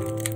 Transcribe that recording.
Bye.